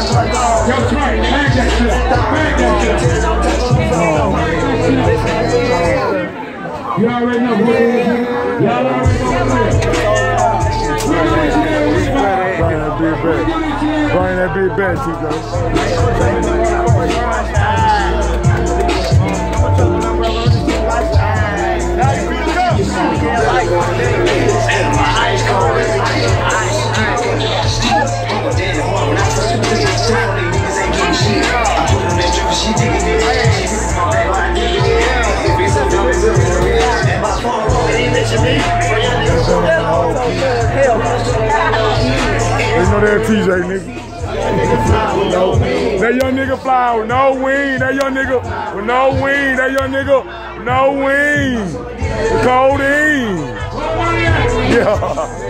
That shit. You already know what it is. Y'all already know what it is. Bring that big back. Bring that big back, Chico. Know that TJ, nigga. That young nigga fly with no wing. That young nigga with no wing. That young nigga with no wing. Codeine. Yeah.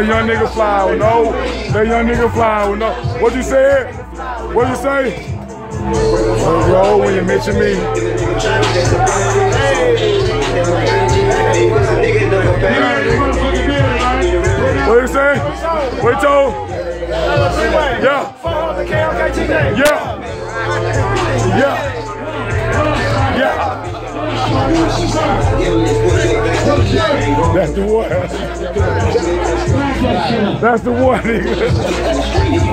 that young nigga fly with no, that young nigga fly with no. What you said? What you say? Yo, when you mention me. What you say? What you told? Yeah. Yeah. Yeah. Yeah. That's the one. That's the one,